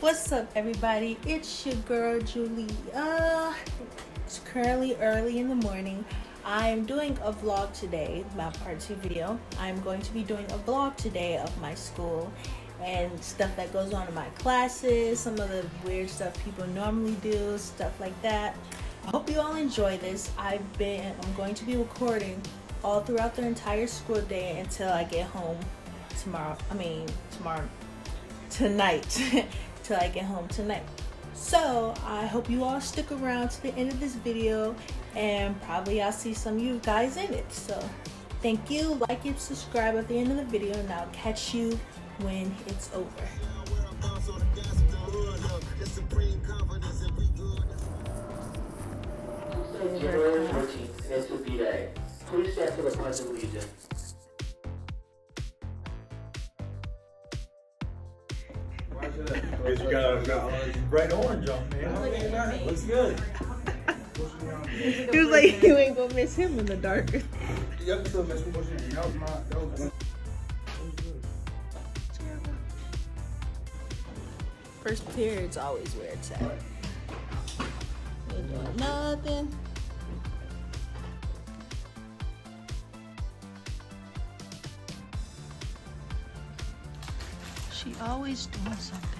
What's up, everybody? It's your girl Julia. Uh, it's currently early in the morning. I'm doing a vlog today, my part two video. I'm going to be doing a vlog today of my school and stuff that goes on in my classes, some of the weird stuff people normally do, stuff like that. I hope you all enjoy this. I've been, I'm going to be recording all throughout the entire school day until I get home tomorrow. I mean, tomorrow, tonight, I get home tonight. So I hope you all stick around to the end of this video and probably I'll see some of you guys in it. So thank you, like and subscribe at the end of the video and I'll catch you when it's over. January 14th, SOB Day. Please stand the Pledge of Allegiance. Because you got, got bright orange on, man. Looks good. He was like, you ain't gonna miss him in the dark. Yep, so Miss Bush, that was my, that was First period's always where it's at. Ain't doing nothing. She always doing something.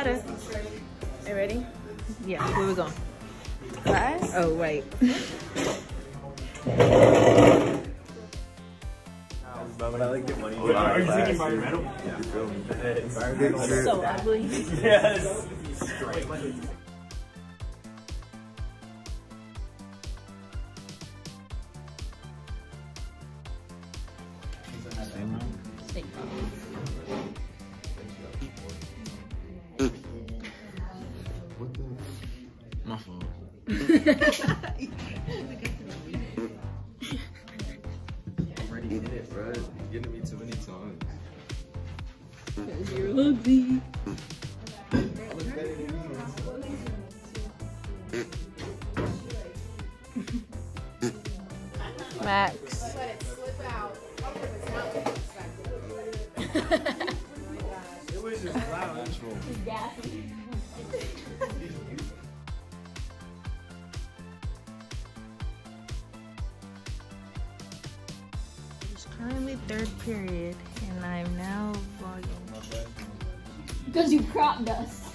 Rada. You ready? Yeah, where we going? Class? Oh, wait. When I like get money. Are you thinking environmental? so ugly. Yes. Already hit it, bro. You're getting me too many times. You're ugly. Max. It was just loud. Currently third period, and I'm now vlogging. Because you cropped us.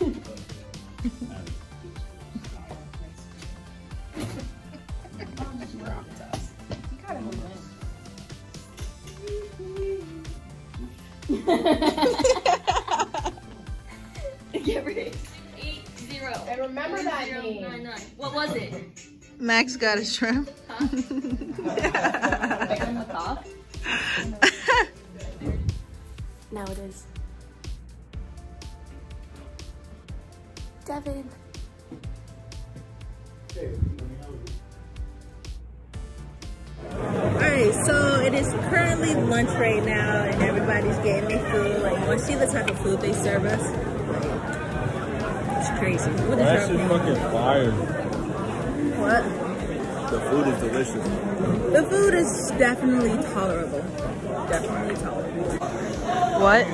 Get ready. Eight zero. And remember that Zero, name. nine, nine. What was it? Max got a shrimp. Huh? Now it is. Devin. Alright, so it is currently lunch right now, and everybody's getting their food. Like, you want to see the type of food they serve us? It's crazy. What is That your fucking fire. What? The food is delicious. The food is definitely tolerable. Definitely tolerable. What?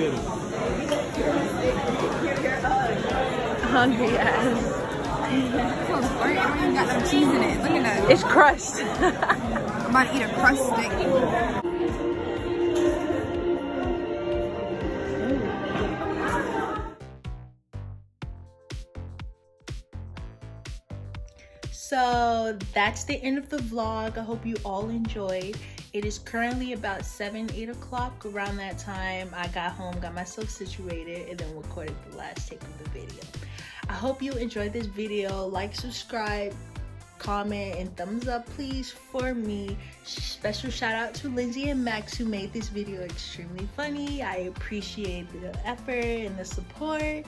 Hungry ass. I don't even got no cheese in it. Look at that. It's crust. I'm about to eat a crust stick. So that's the end of the vlog. I hope you all enjoyed. It is currently about 7, 8 o'clock. Around that time, I got home, got myself situated, and then recorded the last take of the video. I hope you enjoyed this video. Like, subscribe, comment, and thumbs up, please, for me. Special shout out to Lindsay and Max who made this video extremely funny. I appreciate the effort and the support.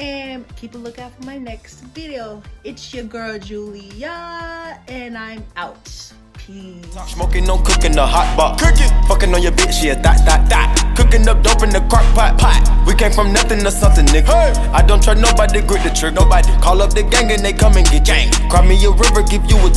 And keep a lookout for my next video. It's your girl Julia, and I'm out. Peace. Smoking, no cooking the hot pot. Cooking, fucking on your bitch, yeah, that, that, that. Cooking up dope in the crock pot, pot. We came from nothing to something, nigga. Hey. I don't trust nobody, grip the trick, nobody. Call up the gang and they come and get gang. Cry me a river, give you a.